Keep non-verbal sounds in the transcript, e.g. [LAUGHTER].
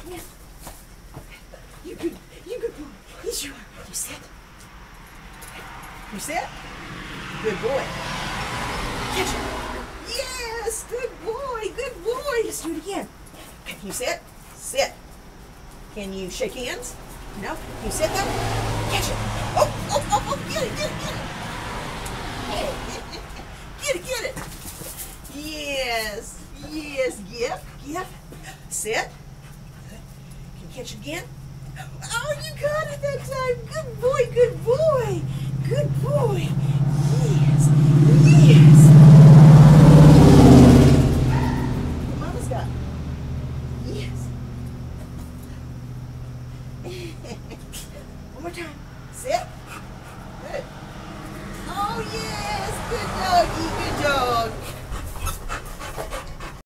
Come. You good, you good boy. Yes, you are. You sit. You sit. Good boy. Catch it. Yes, good boy, good boy. Do it again. Can you sit? Sit. Can you shake hands? No? Can you sit though? Catch it. Oh, oh, oh, oh, get it, get it, get. [LAUGHS] Get it, get it. Yes, yes, yep, yep. Sit catch again. Oh, you got it that time. Good boy, good boy. Good boy. Yes, yes. Mama's got. Yes. [LAUGHS] One more time. Sit. Good. Oh, yes. Good doggy, good dog.